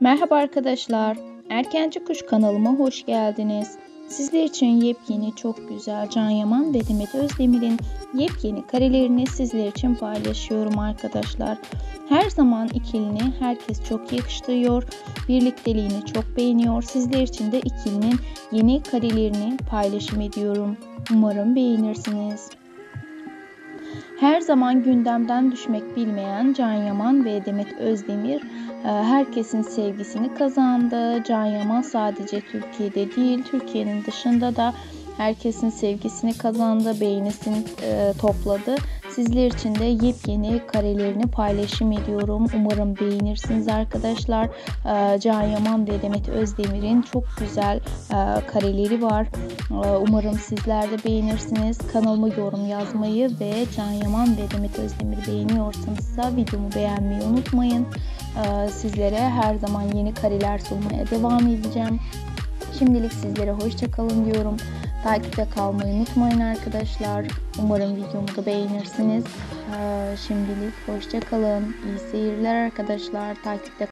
Merhaba arkadaşlar. Erkenci Kuş kanalıma hoş geldiniz. Sizler için yepyeni çok güzel Can Yaman ve Demet Özdemir'in yepyeni karelerini sizler için paylaşıyorum arkadaşlar. Her zaman ikilini herkes çok yakıştırıyor. Birlikteliğini çok beğeniyor. Sizler için de ikilinin yeni karelerini paylaşım ediyorum. Umarım beğenirsiniz. Her zaman gündemden düşmek bilmeyen Can Yaman ve Demet Özdemir e, herkesin sevgisini kazandı. Can Yaman sadece Türkiye'de değil, Türkiye'nin dışında da herkesin sevgisini kazandı, beğenisini e, topladı. Sizler için de yepyeni karelerini paylaşım ediyorum. Umarım beğenirsiniz arkadaşlar. E, Can Yaman ve Demet Özdemir'in çok güzel e, kareleri var. E, umarım sizler de beğenirsiniz. Kanalıma yorum yazmayı ve Can Yaman ve Demet Özdemir'i beğeniyorsanız da videomu beğenmeyi unutmayın. E, sizlere her zaman yeni kareler sunmaya devam edeceğim. Şimdilik sizlere hoşçakalın diyorum. Takipte kalmayı unutmayın arkadaşlar. Umarım videomu da beğenirsiniz. Ee, şimdilik hoşçakalın. İyi seyirler arkadaşlar. Takipte